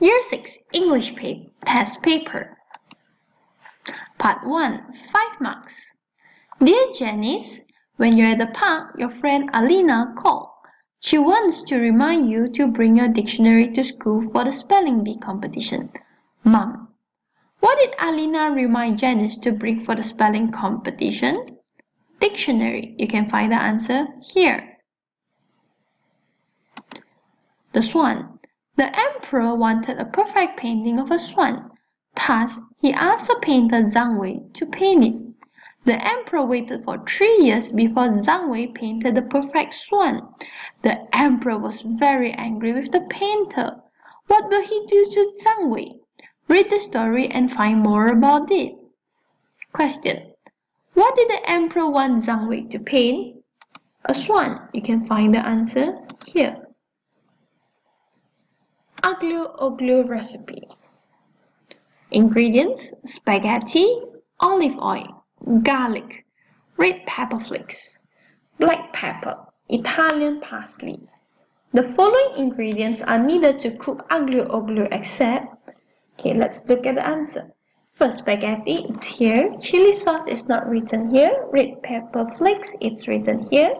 Year 6 English paper, Test Paper. Part 1 5 marks. Dear Janice, when you're at the park, your friend Alina called. She wants to remind you to bring your dictionary to school for the spelling bee competition. Mom. What did Alina remind Janice to bring for the spelling competition? Dictionary. You can find the answer here. The swan. The emperor wanted a perfect painting of a swan. Thus, he asked the painter Zhang Wei to paint it. The emperor waited for three years before Zhang Wei painted the perfect swan. The emperor was very angry with the painter. What will he do to Zhang Wei? Read the story and find more about it. Question. What did the emperor want Zhang Wei to paint? A swan. You can find the answer here. Aglio oglio recipe. Ingredients spaghetti, olive oil, garlic, red pepper flakes, black pepper, Italian parsley. The following ingredients are needed to cook aglio oglio except Okay, let's look at the answer. For spaghetti, it's here. Chili sauce is not written here. Red pepper flakes, it's written here.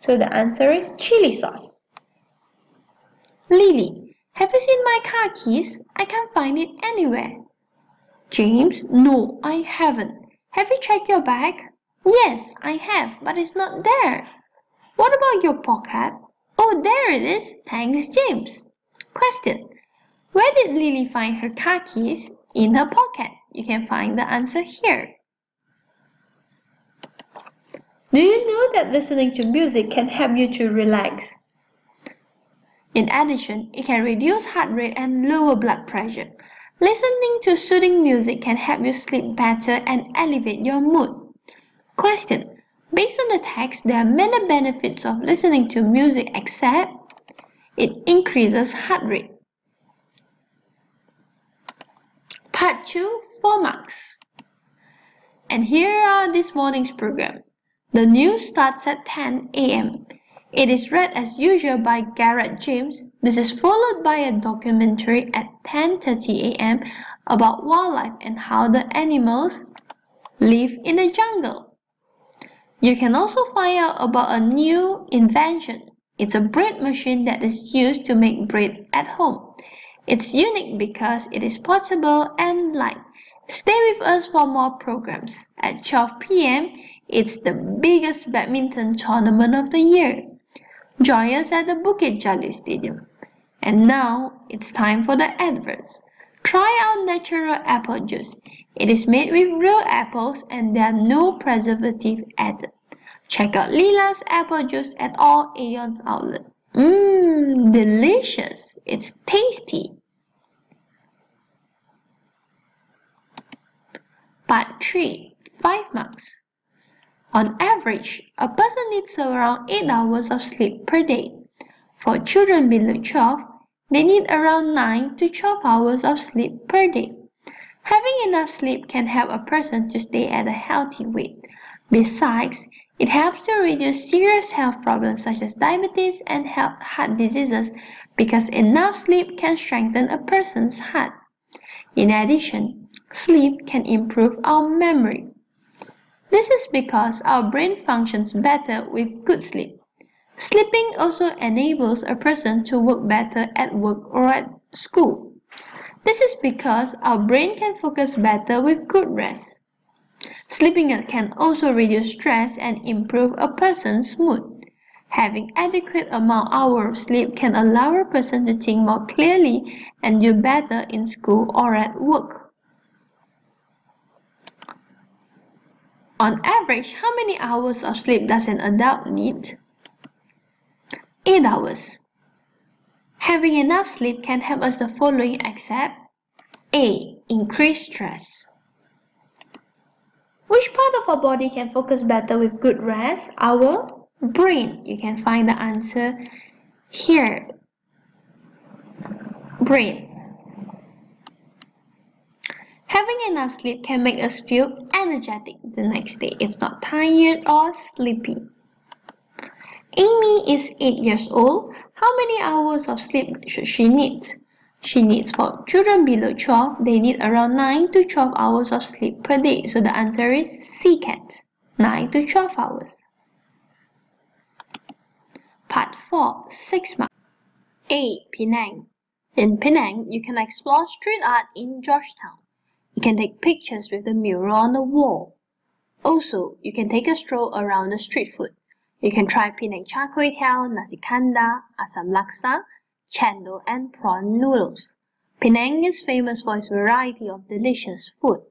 So the answer is chili sauce. Lily, have you seen my car keys? I can't find it anywhere. James, no, I haven't. Have you checked your bag? Yes, I have, but it's not there. What about your pocket? Oh, there it is. Thanks, James. Question. Where did Lily find her car keys? In her pocket. You can find the answer here. Do you know that listening to music can help you to relax? In addition, it can reduce heart rate and lower blood pressure. Listening to soothing music can help you sleep better and elevate your mood. Question. Based on the text, there are many benefits of listening to music except it increases heart rate. Part 2, 4 marks. And here are this morning's program. The news starts at 10 a.m. It is read as usual by Garrett James. This is followed by a documentary at 10:30 a.m. about wildlife and how the animals live in the jungle. You can also find out about a new invention. It's a bread machine that is used to make bread at home. It's unique because it is portable and light. Stay with us for more programs. At 12 p.m., it's the biggest badminton tournament of the year. Join us at the Bukit Jalil Stadium. And now it's time for the adverts. Try our natural apple juice. It is made with real apples and there are no preservative added. Check out Lila's apple juice at all Aeon's outlets. Mmm, delicious. It's tasty. Part 3. 5 marks. On average, a person needs around 8 hours of sleep per day. For children below 12, they need around 9 to 12 hours of sleep per day. Having enough sleep can help a person to stay at a healthy weight. Besides, it helps to reduce serious health problems such as diabetes and heart diseases because enough sleep can strengthen a person's heart. In addition, sleep can improve our memory. This is because our brain functions better with good sleep. Sleeping also enables a person to work better at work or at school. This is because our brain can focus better with good rest. Sleeping can also reduce stress and improve a person's mood. Having adequate amount of hours of sleep can allow a person to think more clearly and do better in school or at work. On average, how many hours of sleep does an adult need? 8 hours. Having enough sleep can help us the following except A. Increase stress. Which part of our body can focus better with good rest? Our brain. You can find the answer here. Brain. Having enough sleep can make us feel energetic the next day. It's not tired or sleepy. Amy is 8 years old. How many hours of sleep should she need? she needs for children below 12, they need around 9 to 12 hours of sleep per day. So the answer is C cat, 9 to 12 hours. Part 4, 6 marks. A. Penang. In Penang, you can explore street art in Georgetown. You can take pictures with the mural on the wall. Also, you can take a stroll around the street food. You can try Penang char kway teow, nasi kandar, asam laksa, chendol and prawn noodles. Penang is famous for its variety of delicious food.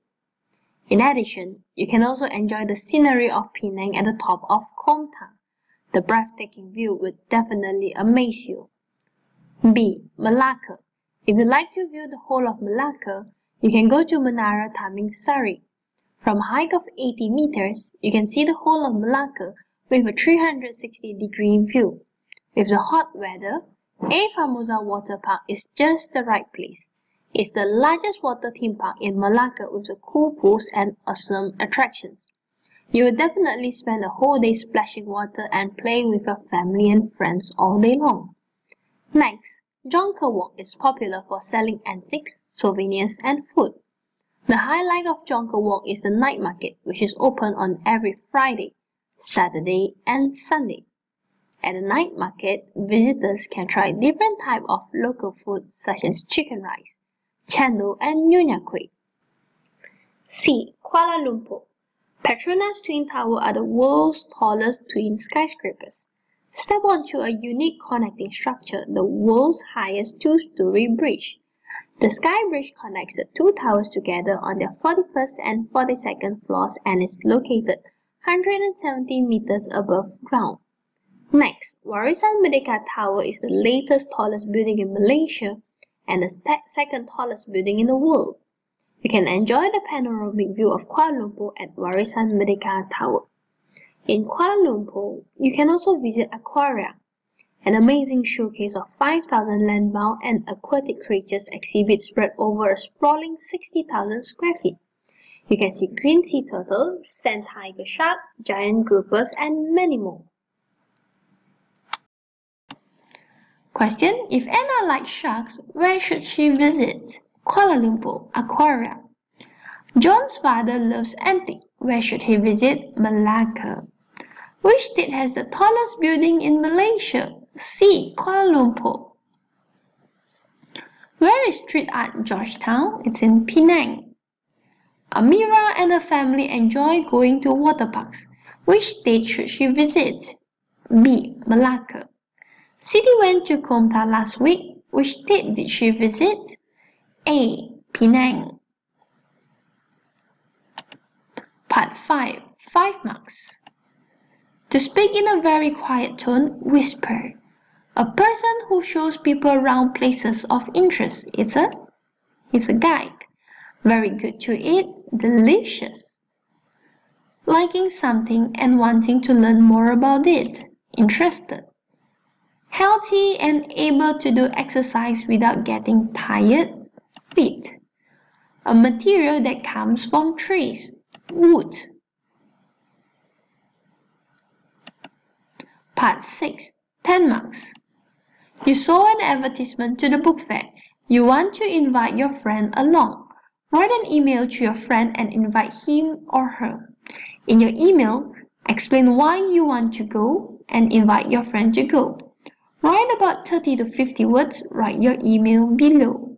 In addition, you can also enjoy the scenery of Penang at the top of Komtar. The breathtaking view would definitely amaze you. B. Malacca. If you like to view the whole of Malacca, you can go to Menara Taming Sari. From a height of 80 meters, you can see the whole of Malacca with a 360 degree view. With the hot weather, A Famosa Water Park is just the right place. It's the largest water theme park in Malacca with the cool pools and awesome attractions. You will definitely spend a whole day splashing water and playing with your family and friends all day long. Next, Jonker Walk is popular for selling antiques, souvenirs, and food. The highlight of Jonker Walk is the night market, which is open on every Friday, Saturday, and Sunday. At the night market, visitors can try different types of local food such as chicken rice, chendol, and nyonya kueh. C. Kuala Lumpur. Petronas Twin Tower are the world's tallest twin skyscrapers. Step onto a unique connecting structure, the world's highest two-story bridge. The Sky Bridge connects the two towers together on their 41st and 42nd floors and is located 170 meters above ground. Next, Warisan Merdeka Tower is the latest tallest building in Malaysia and the second tallest building in the world. You can enjoy the panoramic view of Kuala Lumpur at Warisan Merdeka Tower. In Kuala Lumpur, you can also visit Aquaria, an amazing showcase of 5,000 landbound and aquatic creatures exhibit spread over a sprawling 60,000 square feet. You can see green sea turtle, sand tiger shark, giant groupers, and many more. Question If Anna likes sharks, where should she visit? Kuala Lumpur, Aquaria. John's father loves antique. Where should he visit? Malacca. Which state has the tallest building in Malaysia? C. Kuala Lumpur. Where is street art Georgetown? It's in Penang. Amira and her family enjoy going to water parks. Which state should she visit? B. Malacca. Siti went to Komtar last week. Which state did she visit? A. Penang. Part 5. 5 marks. To speak in a very quiet tone, whisper. A person who shows people around places of interest is a, is a guide. Very good to eat, delicious. Liking something and wanting to learn more about it, interested. Healthy and able to do exercise without getting tired, fit. A material that comes from trees, wood. Part 6. 10 marks. You saw an advertisement to the book fair. You want to invite your friend along. Write an email to your friend and invite him or her. In your email, explain why you want to go and invite your friend to go. Write about 30 to 50 words. Write your email below.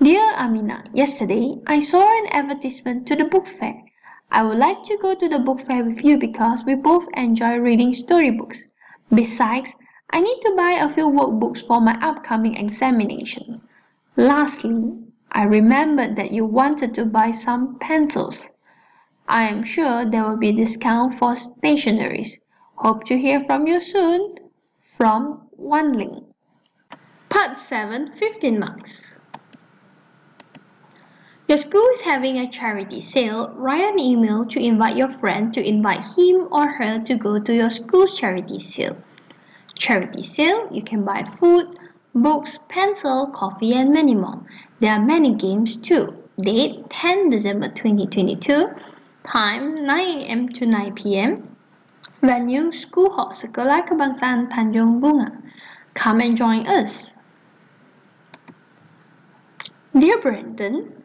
Dear Amina, yesterday I saw an advertisement to the book fair. I would like to go to the book fair with you because we both enjoy reading storybooks. Besides, I need to buy a few workbooks for my upcoming examinations. Lastly, I remembered that you wanted to buy some pencils. I am sure there will be discount for stationeries. Hope to hear from you soon. From Wanling. Part 7 15 marks. Your school is having a charity sale. Write an email to invite your friend to invite him or her to go to your school's charity sale. Charity sale, you can buy food, books, pencil, coffee, and many more. There are many games too. Date 10 December 2022. Time 9 a.m. to 9 p.m. Venue School Hall Sekolah Kebangsaan Tanjung Bunga. Come and join us. Dear Brandon,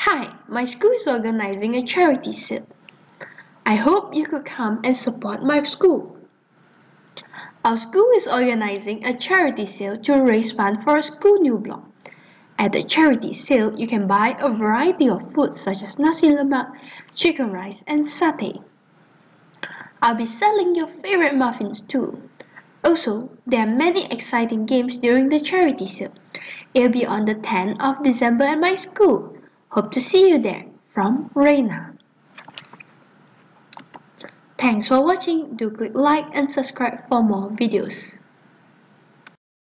Hi, my school is organizing a charity sale. I hope you could come and support my school. Our school is organizing a charity sale to raise funds for a school new block. At the charity sale, you can buy a variety of food such as nasi lemak, chicken rice, and satay. I'll be selling your favorite muffins too. Also, there are many exciting games during the charity sale. It'll be on the 10th of December at my school. Hope to see you there. From Reina. Thanks for watching. Do click like and subscribe for more videos.